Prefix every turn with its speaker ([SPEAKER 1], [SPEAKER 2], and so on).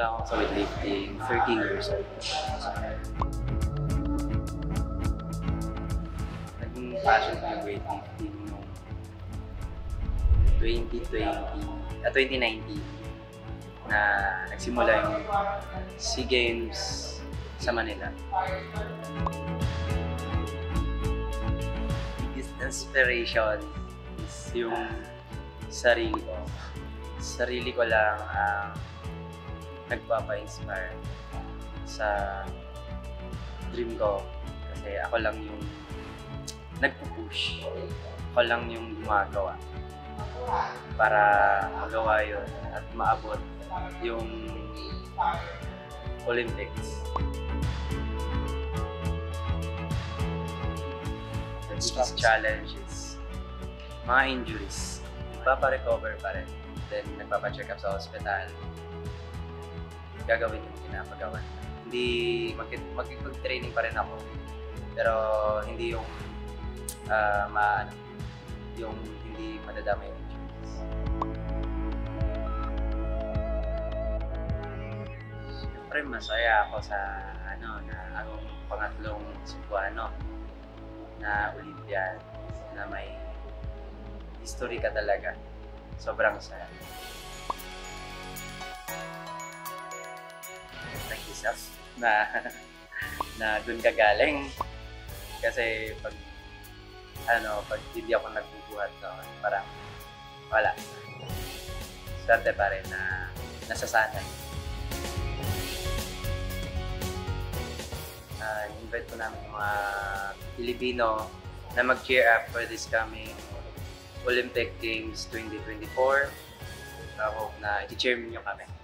[SPEAKER 1] nagsimula ako sa weightlifting 13 years old. Naging passion ko yung weightlifting noong 2020, ah, 2019 na nagsimula yung SEA Games sa Manila. Biggest inspiration is yung sarili ko. Sarili ko lang ang nagpapa-inspire sa dream ko. Kasi ako lang yung nagpo-push. Ako lang yung gumagawa para magawa yun at maabot yung Olympics. The biggest challenge is mga injuries. Nagpapa-recover pa rin. Then, nagpapa-check up sa hospital. Gagawin yung pinapagawa. Hindi, mag- mag-training pa rin ako. Pero, hindi yung, ah, ma, ano, yung hindi madadama yung injuries. Siyempre, masaya ako sa, ano, na akong pangatlong Cebuano na Olympian na may history ka talaga. Sobrang saya. Thank you, Saf, na, na dun ka. Kasi pag, ano, pag hindi ako nagbubuhat noon, parang wala. Swerte pa rin na nasasanay. uh, invite ko namin yung mga Pilipino na mag-cheer up for this coming Olympic Games 2024. I hope na i-cheer nyo kami.